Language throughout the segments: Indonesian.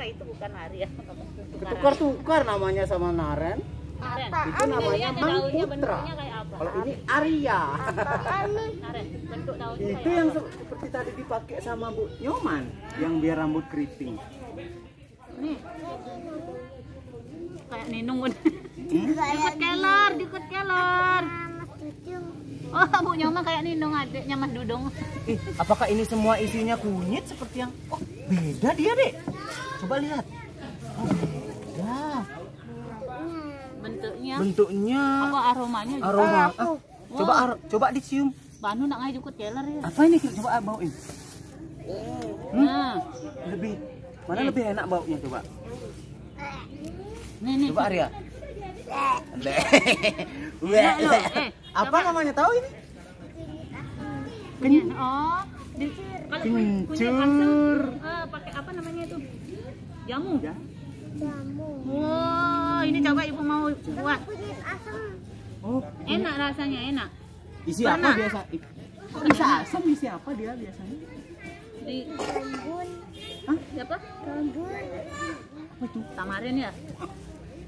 tukar itu bukan Arya. Tukar-tukar namanya sama Naren. Naren. Itu namanya Mang daunnya Putra. bentuknya kayak apa? Kalau ini Arya. Naren, bentuk daunnya Itu yang seperti tadi dipakai sama Bu Nyoman yang biar rambut keriting. Nih. Kayak ninung? Dikut kelor, dikut kelor. Oh, Bu Nyoma kayak ninung adiknya Mas Dudung. Ih, apakah ini semua isinya kunyit seperti yang Oh, beda dia, Dek. Coba lihat. Oh, beda. Bentuknya Bentuknya apa aromanya juga. aroma. Ah, coba ar- coba dicium. Banu nak ngai dikut kelor ya. Apa ini? Coba bauin. Hmm? Nah, Lebih mana Nih. lebih enak baunya coba? nih nih. Coba Arya. Loh. Eh, Apa coba. namanya tahu ini? Kunyit. Oh, di, kalau kunyit Kencur. eh, pakai apa namanya itu? Jamu. Ya. Wow, ini coba ibu mau buat. Oh, Enak rasanya, enak. isi Pernah? apa biasa? Kok bisa asam isi apa dia biasanya? Di Hah? siapa? Apa itu? Tamarin ya.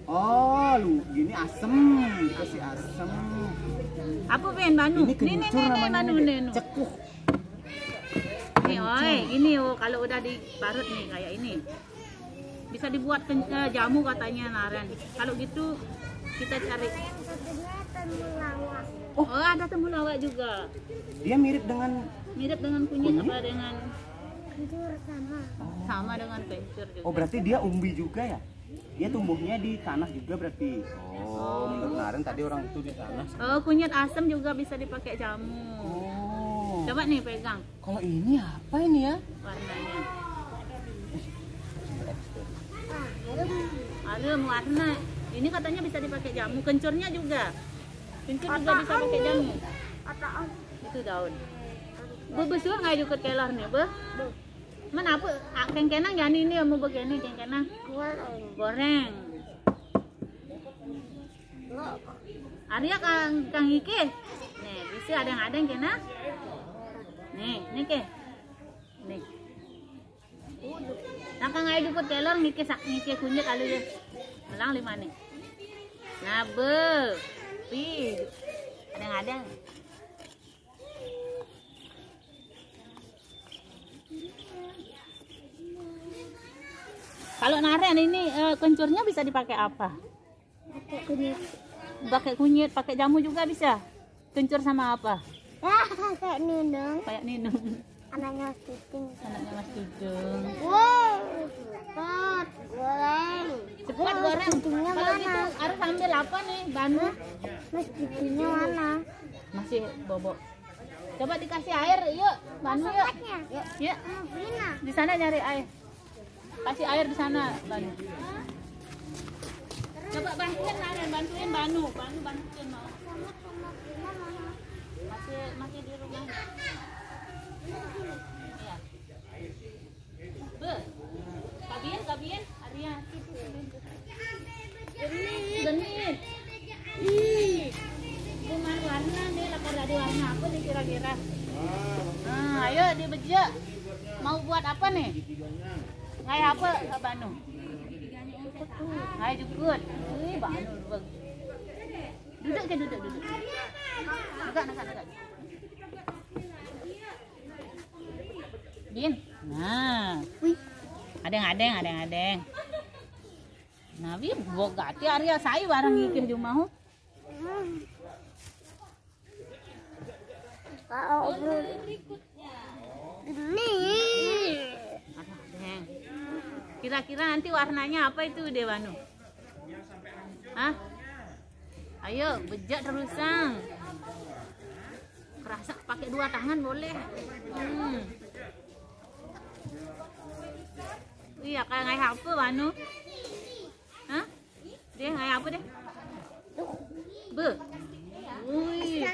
Oh, lu gini asem, dikasih asem. Apa pen Banu? Ini Nih nih nih. Banu nih. nih. Cekuh. Nih, oi, ini oh kalau udah diparut nih kayak ini. Bisa dibuat eh, jamu katanya Naren. Kalau gitu kita cari. Oh, ada temulawak juga. Dia mirip dengan Mirip dengan kunyit Kunyit? apa dengan sama dengan kencur juga. Oh, berarti dia umbi juga ya? Dia tumbuhnya di tanah juga berarti. Oh, menurut Naren tadi orang itu di tanah. Oh, kunyit asam juga bisa dipakai jamu. Oh. Coba nih pegang Kalau ini apa ini ya? warnanya. Aduh, warna. Ini katanya bisa dipakai jamu. Kencurnya juga. Kencur juga bisa pakai jamu. Itu daun. Bu besar nggak ikut kelor nih, Bu? Mana apa? Ah, Kengkenang ya ini mau begini kengkenang. Goreng. Arya kang kang Ike. Nih, bisa ada yang ada yang kena. Nih, nih ke. Nih. Kang ayo ikut kelor ngike sak ngike kunyit alu deh. Melang lima nih. Nah, be. Pi. Ada yang ada. Kalau naren ini eh, kencurnya bisa dipakai apa? Pakai kunyit, pakai jamu juga bisa. Kencur sama apa? kayak nindung Kayak ninung. Anaknya titing Anaknya Mas wow cepat goreng Cepat goreng. Kalau mana gitu harus ambil apa nih? Banu mas titingnya mana masih bobok. Coba dikasih air, yuk. Banu yuk. Yuk, yuk. Ah, Di sana nyari air. Kasih air di sana, Banu. Coba bantuin Naren, bantuin Banu. Banu bantuin mau. Masih masih di rumah. Be. Cuman warna warna apa nih kira-kira? Nah, ayo. Mau buat apa nih? Apa, Banu? Ih, Banu. bang. Duduk ke duduk, duduk. Dekat, dekat, dekat. Bin. Nah. Wih. Ada yang ada yang ada yang ada yang. Nah, bi bogati Arya saya barang ikih jumahu. kalau ini. Kira-kira nanti warnanya apa itu Dewanu? Hah? Ayo, bejak terusan. Kerasa pakai dua tangan boleh. Hmm. bây giờ à, ngày học với bạn nữa hả? Đi, ngày học với đi. Bữa ui.